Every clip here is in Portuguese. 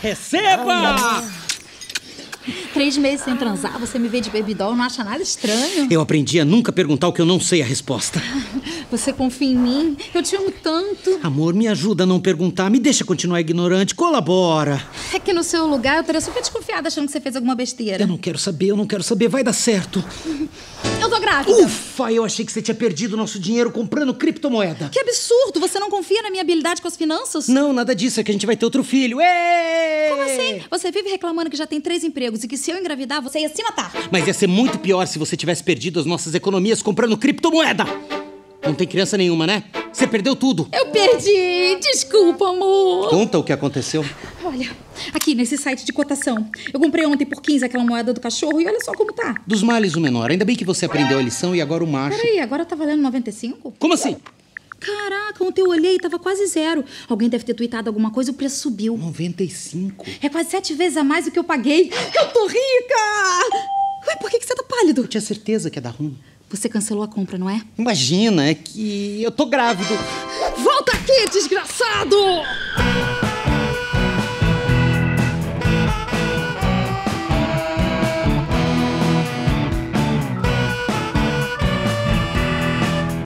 Receba! Três meses sem transar, você me vê de baby doll, não acha nada estranho? Eu aprendi a nunca perguntar o que eu não sei a resposta. Você confia em mim? Eu te amo tanto. Amor, me ajuda a não perguntar. Me deixa continuar ignorante. Colabora. É que no seu lugar eu teria super desconfiada achando que você fez alguma besteira. Eu não quero saber, eu não quero saber. Vai dar certo. Eu tô grávida. Ufa, eu achei que você tinha perdido o nosso dinheiro comprando criptomoeda. Que absurdo! Você não confia na minha habilidade com as finanças? Não, nada disso. É que a gente vai ter outro filho. Ê! Como assim? Você vive reclamando que já tem três empregos e que se eu engravidar, você ia se matar. Mas ia ser muito pior se você tivesse perdido as nossas economias comprando criptomoeda. Não tem criança nenhuma, né? Você perdeu tudo. Eu perdi! Desculpa, amor! Conta o que aconteceu. Olha, aqui nesse site de cotação. Eu comprei ontem por 15 aquela moeda do cachorro e olha só como tá. Dos males o menor. Ainda bem que você aprendeu a lição e agora o macho. Peraí, agora tá valendo 95? Como assim? Caraca, ontem eu olhei e tava quase zero. Alguém deve ter tweetado alguma coisa e o preço subiu. 95? É quase sete vezes a mais do que eu paguei. Eu tô rica! Ué, por que, que você tá pálido? Eu tinha certeza que ia dar ruim. Você cancelou a compra, não é? Imagina, é que eu tô grávido. Volta aqui, desgraçado!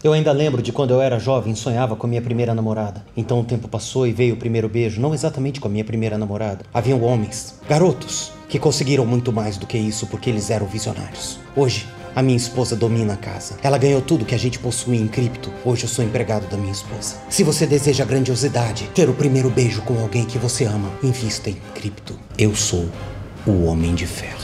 Eu ainda lembro de quando eu era jovem e sonhava com a minha primeira namorada. Então o tempo passou e veio o primeiro beijo, não exatamente com a minha primeira namorada. Haviam homens, garotos, que conseguiram muito mais do que isso porque eles eram visionários. Hoje, a minha esposa domina a casa. Ela ganhou tudo que a gente possui em cripto. Hoje eu sou empregado da minha esposa. Se você deseja grandiosidade, ter o primeiro beijo com alguém que você ama, invista em cripto. Eu sou o Homem de Ferro.